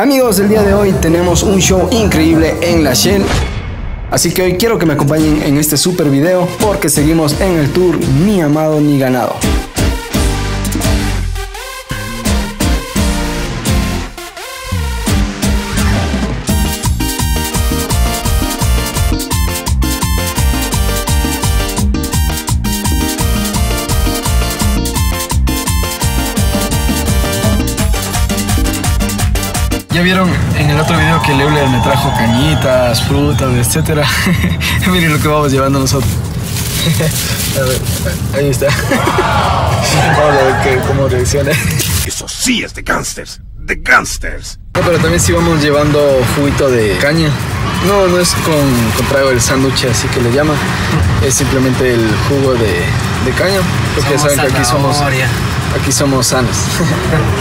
Amigos, el día de hoy tenemos un show increíble en la Shell. Así que hoy quiero que me acompañen en este super video porque seguimos en el tour Ni Amado Ni Ganado. Ya vieron en el otro video que Leuler me trajo cañitas, frutas, etcétera. Miren lo que vamos llevando nosotros. a ver, ahí está. vamos a ver cómo reacciona. Eso sí es de gangsters. De gangsters. No, pero también sí vamos llevando juguito de caña. No, no es con, con trago el sándwich, así que le llaman. Es simplemente el jugo de, de caña. Porque ya saben que aquí somos, aquí somos sanos.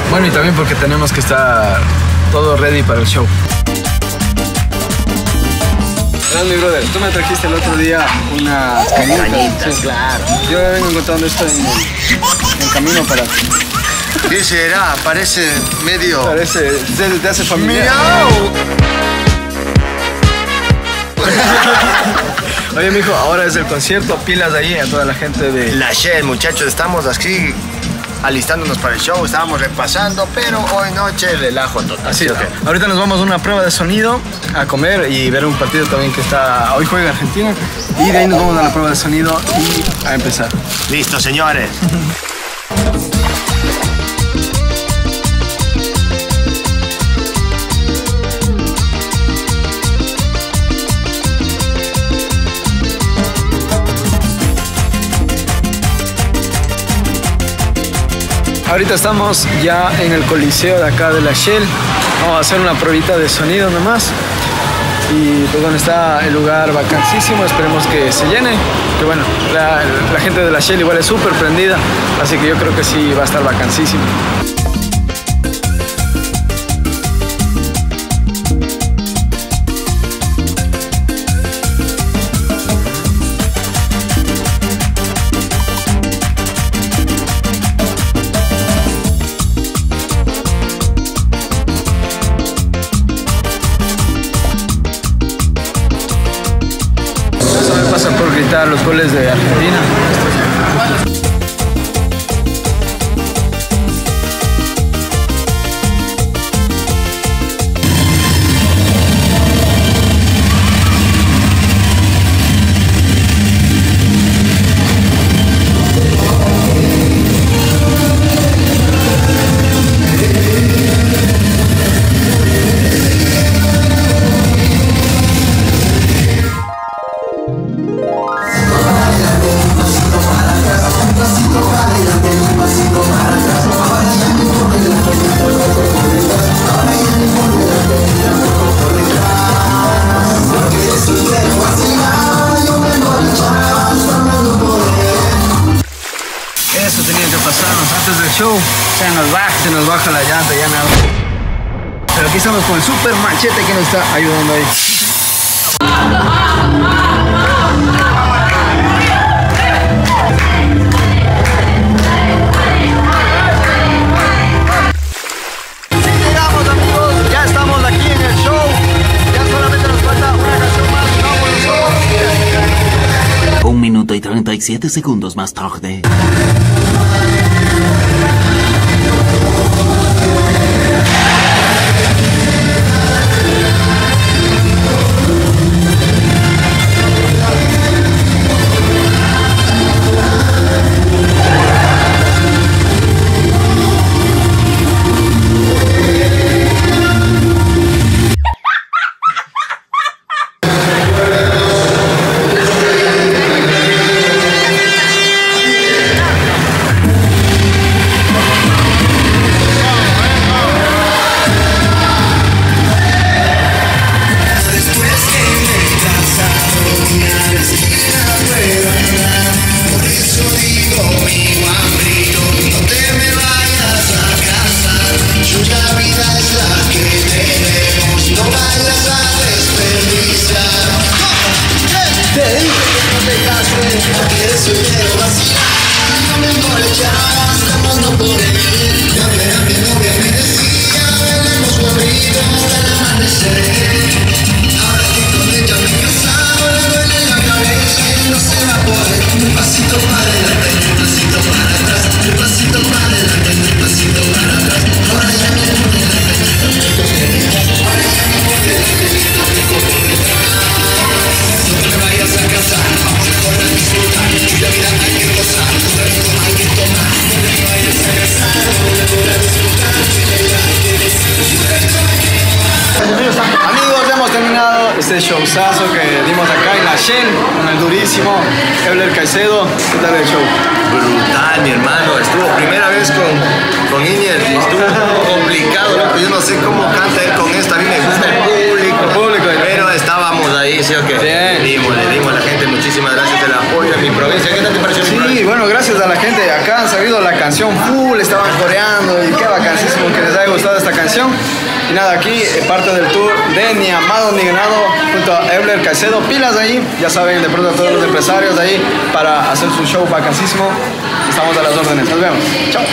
bueno, y también porque tenemos que estar todo ready para el show. Verás, mi brother, tú me trajiste el otro día unas cañitas. Cañitas, Sí. claro. Yo vengo encontrando esto en, en camino para. ¿Qué será? Parece medio. Parece, te, te hace familiar. ¡Miau! Oye, mijo, ahora es el concierto, pilas ahí a toda la gente de. La Shell, muchachos, estamos aquí alistándonos para el show, estábamos repasando, pero hoy noche relajo total. Así ¿sí es. o qué? Ahorita nos vamos a una prueba de sonido, a comer y ver un partido también que está. Hoy juega Argentina. Y de ahí nos vamos a la prueba de sonido y a empezar. Listo, señores. Ahorita estamos ya en el coliseo de acá de la Shell. Vamos a hacer una pruebita de sonido nomás. Y pues bueno, está el lugar vacancísimo, esperemos que se llene. Que bueno, la, la gente de la Shell igual es súper prendida, así que yo creo que sí va a estar vacancísimo. Por gritar los goles de Argentina. Eso tenía que pasarnos antes del show. Se nos baja, se nos baja la llanta, ya nada. Pero aquí estamos con el super machete que nos está ayudando ahí. 57 segundos más tarde. Showzazo que dimos acá en la Shell, con el durísimo Euler Caicedo. ¿Qué tal el show? Brutal, mi hermano. Estuvo primera vez con, con Inier y estuvo complicado, loco. Yo no sé cómo canta él con esto. A mí me gusta el público. El público, Pero estábamos ahí, ¿sí o qué? Bien. Le dimos, le dimos a la gente. Muchísimas gracias del apoyo en mi provincia. ¿Qué tal te pareció Sí, bueno, gracias a la gente. Acá han sabido la canción full, estaban coreando y qué bacanísimo que les haya gustado esta canción. Y nada, aquí eh, parte del tour de Ni Amado ni Ganado junto a Euler Caicedo. Pilas ahí, ya saben, de pronto a todos los empresarios ahí para hacer su show bacanísimo. Estamos a las órdenes. Nos vemos. Chao.